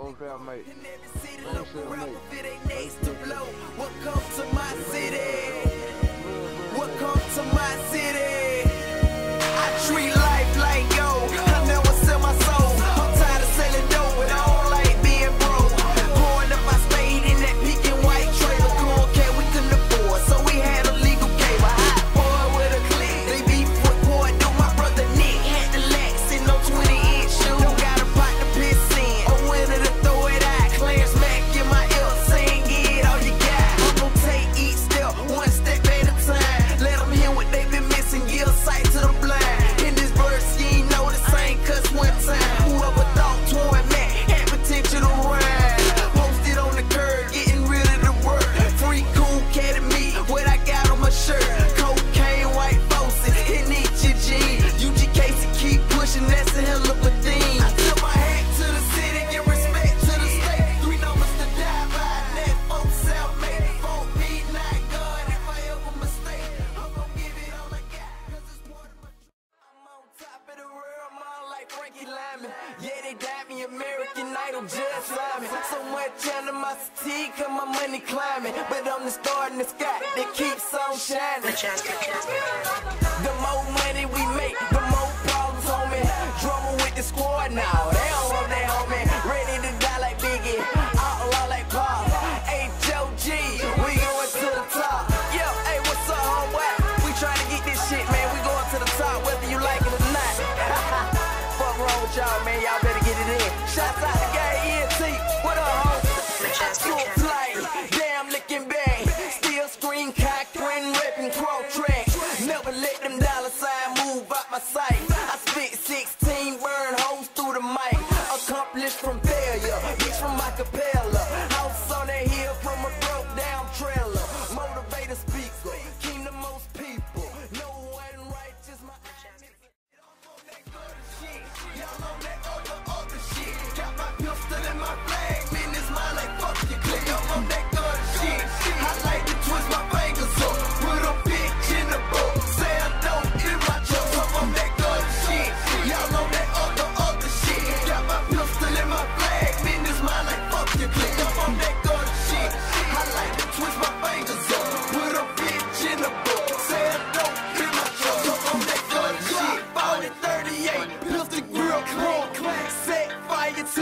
Oh, God, mate. Oh, shit, mate. rapping American Idol just slamming. So much animosity, cause my money climbing. But I'm the star in the sky that keeps on shining. The more money my sight. I spit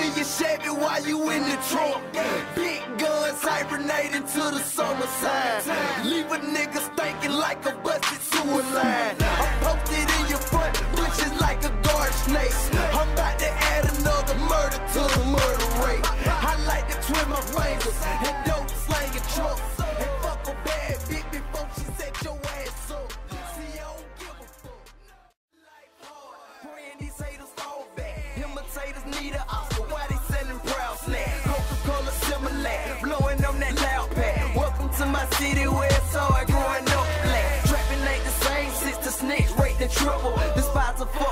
in your Chevy while you in the trunk. Big guns hibernating to the summer side. Leave a nigga stinking like a busted sewer line. I'm posted in your front, bushes like a guard snake. I'm about to add another murder to the murder rate. I like to twin my fingers and city where it's all growing up black. Trapping ain't the same since the snakes rate the triple. The spots are full.